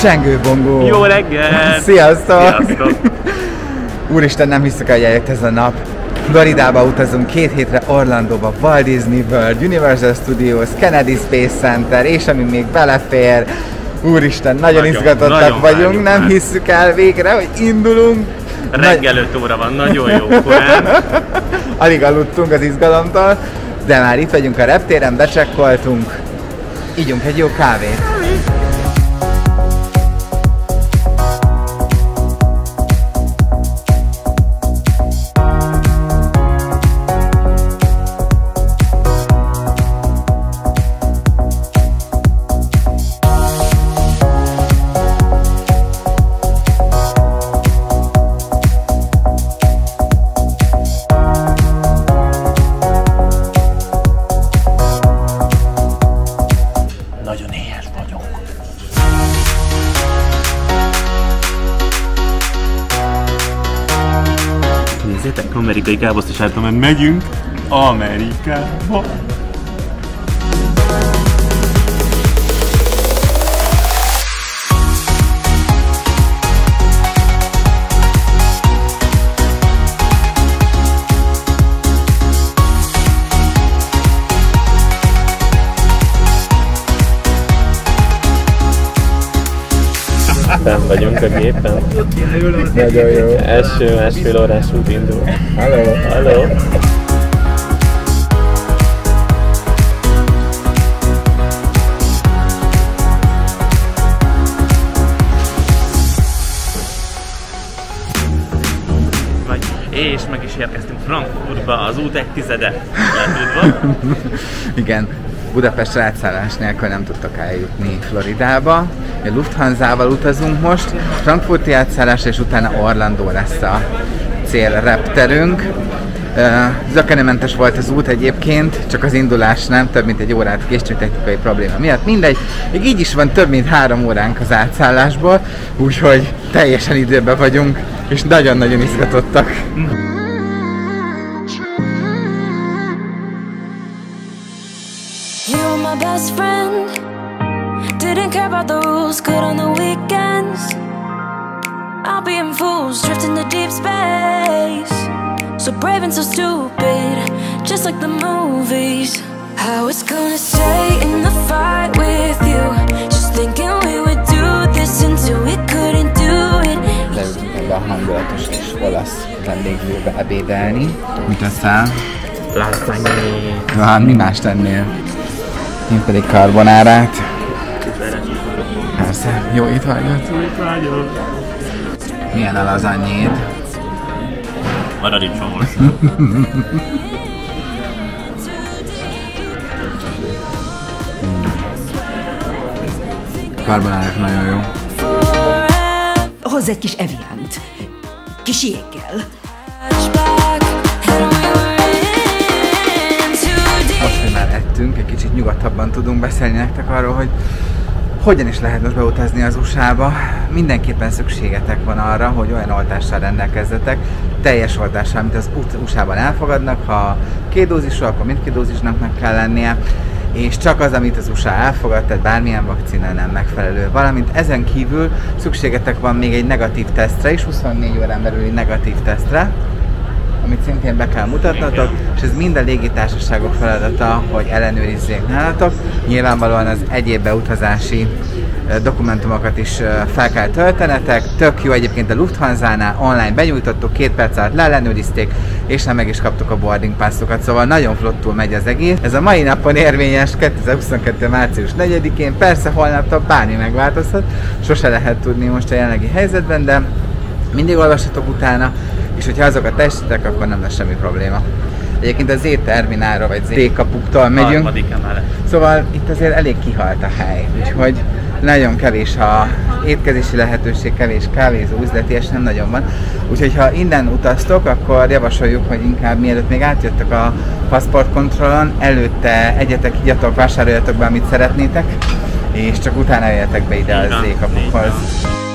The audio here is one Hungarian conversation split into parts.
Csengőbongó! Jó reggel! Sziasztok! Sziasztok! Úristen, nem hiszek, hogy eljött ez a nap. Floridába utazunk két hétre Orlandóba, Walt Disney World, Universal Studios, Kennedy Space Center, és ami még belefér. Úristen, nagyon, Nagyon, izgatottak nagyon vagyunk, nem már. hisszük el végre, hogy indulunk. Reggel 5 óra van, nagyon jó korán. Alig aludtunk az izgalomtól, de már itt vagyunk a reptéren, becsekkoltunk, ígyunk egy jó kávét. Amerikai álltam, mert megyünk Amerikába. Nagyon jó. Első másfél órás út indul. Hello. Hello! És meg is érkeztünk Frankfurtba, az út egy tizede. Igen, Budapest átszállás nélkül nem tudtak eljutni Floridába. A Lufthansa-val utazunk most, Frankfurti átszállás, és utána Orlandó lesz a cél repterünk. Uh, Zökkenőmentes volt az út egyébként, csak az indulás nem, több mint egy órát késtünk technikai probléma miatt. Mindegy, még így is van több mint három óránk az átszállásból, úgyhogy teljesen időben vagyunk, és nagyon-nagyon izgatottak. You best friend. Didn't care about the rules, good on the weekends. I'll be in fools, drifting to deep space. So brave and so stupid, just like the movies. I was gonna stay in the fight with you. Just thinking we would do this until we couldn't do it. Leültünk ebbe a hangulatos kis olasz vendéglőbe ebédelni. Mit teszel? Lasagne. Na, hát mi más tennél? Én pedig carbonárát. Persze, jó étvágyat. Milyen a lazanyéd? Paradicsomos. Carbonárák nagyon jó. Hozz egy kis eviánt. Kis jéggel. Ettünk, egy kicsit nyugodtabban tudunk beszélni nektek arról, hogy hogyan is lehet most beutazni az USA-ba. Mindenképpen szükségetek van arra, hogy olyan oltással rendelkezzetek, teljes oltással, amit az USA-ban elfogadnak. Ha két dózisról, akkor mindkét dózisnak meg kell lennie és csak az, amit az USA elfogad, tehát bármilyen vakcina nem megfelelő. Valamint ezen kívül szükségetek van még egy negatív tesztre is, 24 órán belüli negatív tesztre, amit szintén be kell mutatnatok, és ez mind a légitársaságok feladata, hogy ellenőrizzék nálatok. Nyilvánvalóan az egyéb beutazási dokumentumokat is fel kell töltenetek. Tök jó egyébként a Lufthansa-nál online benyújtottuk, két perc alatt leellenőrizték, és nem meg is kaptuk a boarding passokat, szóval nagyon flottul megy az egész. Ez a mai napon érvényes 2022. március 4-én, persze holnaptól bármi megváltozhat, sose lehet tudni most a jelenlegi helyzetben, de mindig olvassatok utána, és hogyha azokat testitek, akkor nem lesz semmi probléma. Egyébként a Z-terminálra vagy Z-kapuktól megyünk, Harmadik emelet. szóval itt azért elég kihalt a hely, úgyhogy nagyon kevés a étkezési lehetőség, kevés kávézó, üzleti, és nem nagyon van. Úgyhogy ha innen utaztok, akkor javasoljuk, hogy inkább mielőtt még átjöttek a passportkontrollon, előtte egyetek, igyatok, vásároljatok be, amit szeretnétek, és csak utána jöjjetek be ide a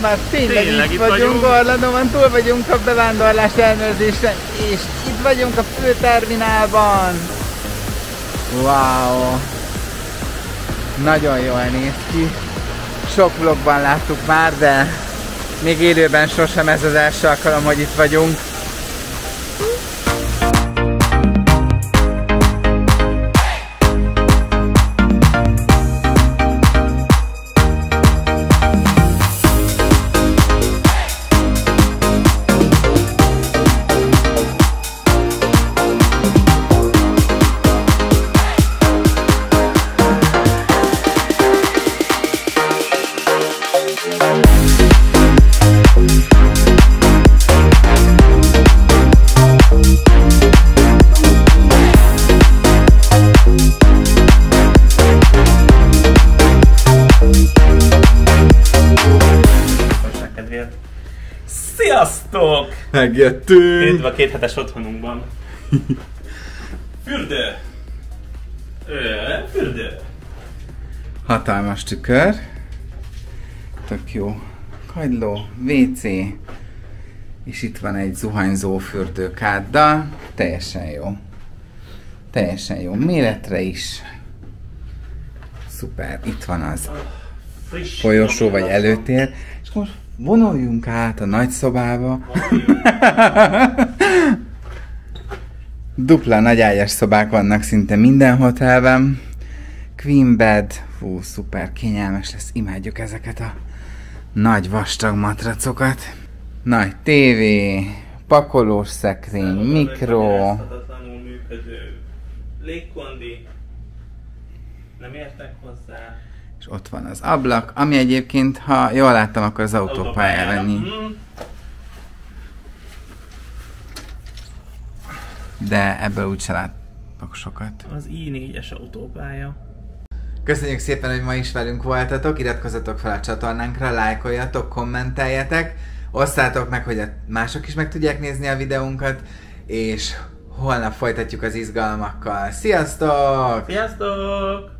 most már tényleg, Tényleg itt vagyunk. Orlandóban túl vagyunk a bevándorlás ellenőrzésen, és itt vagyunk a főterminálban. Wow! Nagyon jól néz ki. Sok vlogban láttuk már, de még élőben sosem ez az első alkalom, hogy itt vagyunk. Megjöttünk! Itt a két hetes otthonunkban. Fürdő! Ö, fürdő! Hatalmas tükör. Tök jó. Kagyló, WC. És itt van egy zuhanyzó fürdőkáddal. Teljesen jó. Teljesen jó. Méretre is. Szuper. Itt van az folyosó vagy előtér. És most vonuljunk át a nagy szobába. Dupla nagy ágyas szobák vannak szinte minden hotelben. Queen bed, fú, szuper kényelmes lesz, imádjuk ezeket a nagy vastag matracokat. Nagy tévé, pakolós szekrény, mikro, légkondi. Nem értek hozzá. Ott van az ablak, ami egyébként, ha jól láttam, akkor az autópályára nyílt. Mhm. de ebből úgyse láttok sokat. Az i4-es autópálya. Köszönjük szépen, hogy ma is velünk voltatok, iratkozzatok fel a csatornánkra, lájkoljatok, kommenteljetek, osszátok meg, hogy a mások is meg tudják nézni a videónkat, és holnap folytatjuk az izgalmakkal. Sziasztok! Sziasztok!